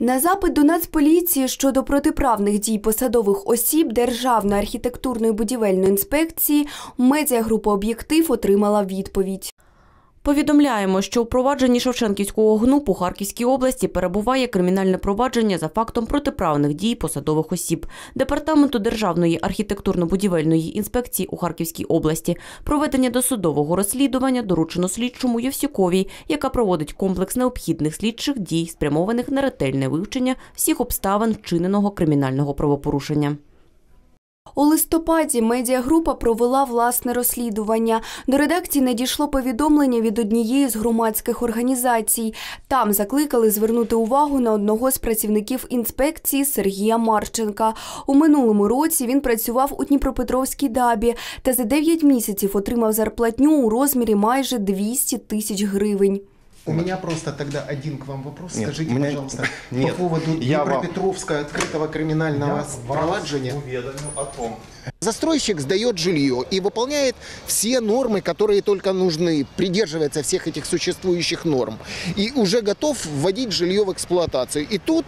На запит до Нацполіції щодо протиправних дій посадових осіб Державної архітектурної будівельної інспекції медіагрупа Об'єктив отримала відповідь. Повідомляємо, що у провадженні Шевченківського ГНУП у Харківській області перебуває кримінальне провадження за фактом протиправних дій посадових осіб Департаменту Державної архітектурно-будівельної інспекції у Харківській області. Проведення досудового розслідування доручено слідчому Євсюковій, яка проводить комплекс необхідних слідчих дій, спрямованих на ретельне вивчення всіх обставин вчиненого кримінального правопорушення. У листопаді медіагрупа провела власне розслідування. До редакції надійшло повідомлення від однієї з громадських організацій. Там закликали звернути увагу на одного з працівників інспекції Сергія Марченка. У минулому році він працював у Дніпропетровській дабі та за 9 місяців отримав зарплатню у розмірі майже 200 тисяч гривень. У меня просто тогда один к вам вопрос. Нет, Скажите, меня- пожалуйста, Нет, по поводу я вам- Днепропетровского открытого криминального проваджения. о том, Застройщик сдает жилье и выполняет все нормы, которые только нужны, придерживается всех этих существующих норм. И уже готов вводить жилье в эксплуатацию. И тут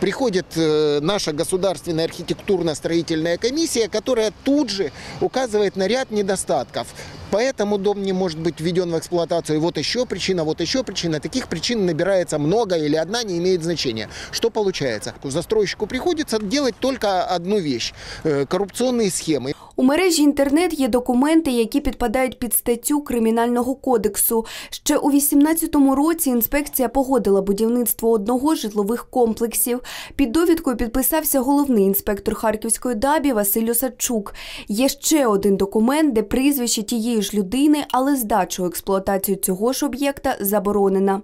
приходит э, наша государственная архитектурно-строительная комиссия, которая тут же указывает на ряд недостатков. Поэтому дом не может быть введен в эксплуатацию. И вот еще причина, вот еще причина. Таких причин набирается много или одна не имеет значения. Что получается? Застройщику приходится делать только одну вещь э, – коррупционные схемы. У мережі інтернет є документи, які підпадають під статтю Кримінального кодексу. Ще у 2018 році інспекція погодила будівництво одного з житлових комплексів. Під довідкою підписався головний інспектор Харківської ДАБі Василь Осадчук. Є ще один документ, де прізвище тієї ж людини, але здача у експлуатацію цього ж об'єкта заборонена.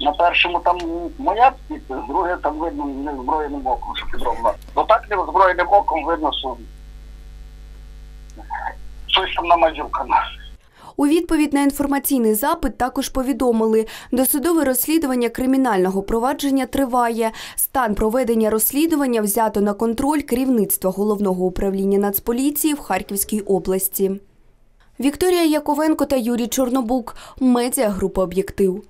На першому там моя підпис, друге там видно незброєним оком, що підроблено. Ну так незброєним оком видно, що щось там намазюкано. У відповідь на інформаційний запит також повідомили, досудове розслідування кримінального провадження триває. Стан проведення розслідування взято на контроль керівництва головного управління Нацполіції в Харківській області. Вікторія Яковенко та Юрій Чорнобук. Медіагрупа Об'єктив.